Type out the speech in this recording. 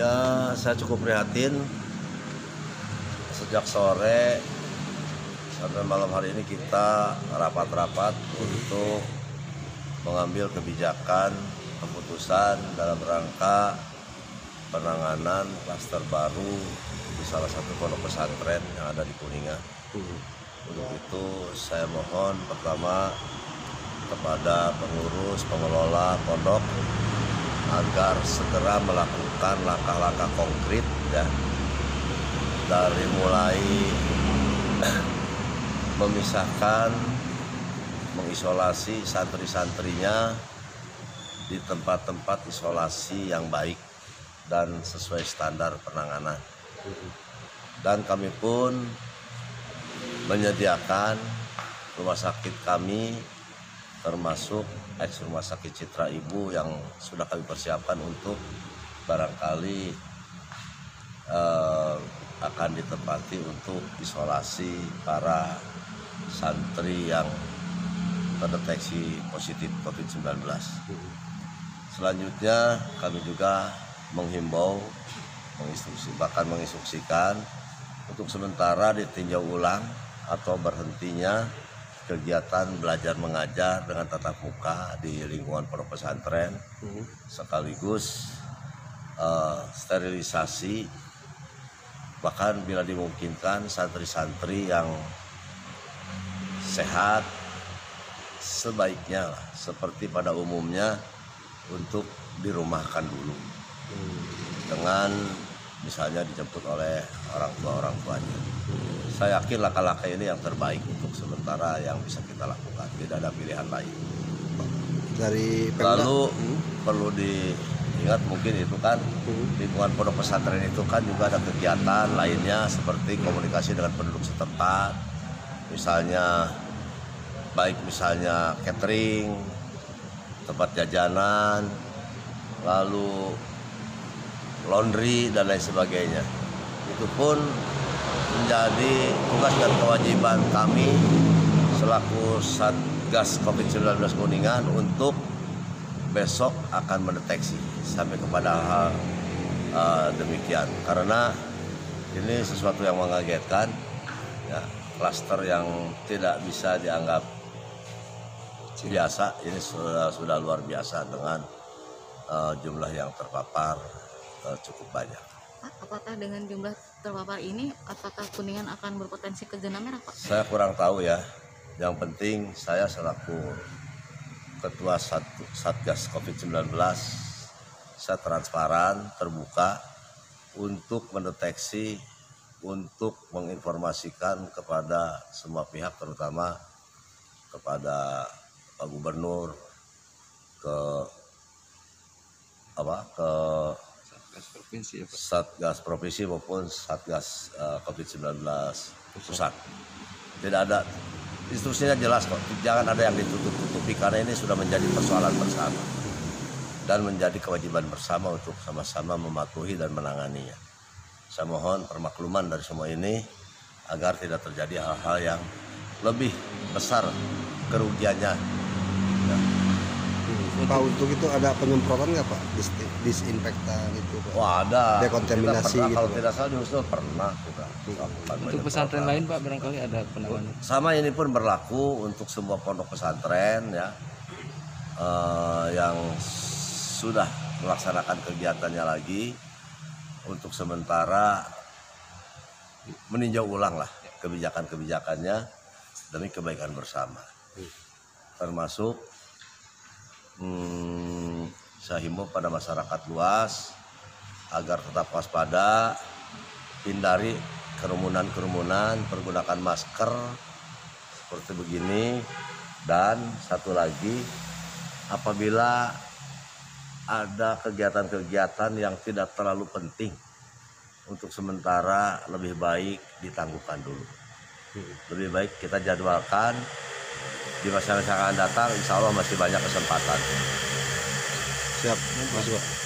Ya, saya cukup prihatin sejak sore sampai malam hari ini kita rapat-rapat untuk mengambil kebijakan keputusan dalam rangka penanganan klaster baru di salah satu pondok pesantren yang ada di Kuningan. Untuk itu saya mohon pertama kepada pengurus pengelola pondok agar segera melakukan langkah-langkah konkret ya dari mulai memisahkan mengisolasi santri-santrinya di tempat-tempat isolasi yang baik dan sesuai standar penanganan. Dan kami pun menyediakan rumah sakit kami termasuk ex rumah sakit Citra Ibu yang sudah kami persiapkan untuk barangkali eh, akan ditempati untuk isolasi para santri yang terdeteksi positif COVID-19. Selanjutnya kami juga menghimbau, menginstruksi, bahkan menginstruksikan untuk sementara ditinjau ulang atau berhentinya kegiatan belajar mengajar dengan tatap muka di lingkungan pondok pesantren. Sekaligus eh, sterilisasi bahkan bila dimungkinkan santri-santri yang sehat sebaiknya lah, seperti pada umumnya untuk dirumahkan dulu. Dengan misalnya dijemput oleh orang tua orang tuanya. Saya yakin langkah-langkah ini yang terbaik untuk sementara yang bisa kita lakukan. Tidak ada pilihan lain. dari Pemda. Lalu Hmm. perlu diingat mungkin itu kan Hmm. lingkungan pondok pesantren itu kan juga ada kegiatan lainnya seperti komunikasi dengan penduduk setempat, misalnya baik misalnya catering, tempat jajanan, lalu laundry dan lain sebagainya. Itu pun menjadi tugas dan kewajiban kami selaku Satgas COVID-19 Kuningan untuk besok akan mendeteksi sampai kepada hal uh, demikian karena ini sesuatu yang mengagetkan ya klaster yang tidak bisa dianggap biasa ini sudah sudah luar biasa dengan uh, jumlah yang terpapar uh, cukup banyak. Pak, apakah dengan jumlah terpapar ini, apakah Kuningan akan berpotensi ke zona merah, Pak? Saya kurang tahu ya. Yang penting saya selaku ketua Sat- Satgas COVID-19 saya transparan, terbuka untuk mendeteksi, untuk menginformasikan kepada semua pihak terutama kepada Pak Gubernur ke apa ke Satgas provinsi ya Pak. Satgas provinsi maupun Satgas eh, COVID-19 pusat. Tidak ada instruksinya jelas kok. Jangan ada yang ditutup-tutupi karena ini sudah menjadi persoalan bersama dan menjadi kewajiban bersama untuk sama-sama mematuhi dan menanganinya. Saya mohon permakluman dari semua ini agar tidak terjadi hal-hal yang lebih besar kerugiannya. Pak untuk itu ada penyemprotan nggak Pak Dis disinfektan itu Pak? Wah ada. Dekontaminasi pernah, gitu, Kalau Pak. tidak salah di Husnul pernah kita lakukan Untuk pesantren lain Pak barangkali ada penanganan. sama ini pun berlaku untuk semua pondok pesantren ya eh, yang sudah melaksanakan kegiatannya lagi untuk sementara meninjau ulang lah kebijakan-kebijakannya demi kebaikan bersama termasuk hmm, saya himbau pada masyarakat luas agar tetap waspada hindari kerumunan-kerumunan pergunakan masker seperti begini. Dan satu lagi apabila ada kegiatan-kegiatan yang tidak terlalu penting untuk sementara lebih baik ditangguhkan dulu. Lebih baik kita jadwalkan di masa yang akan datang insya Allah masih banyak kesempatan Siap, Mas Pak.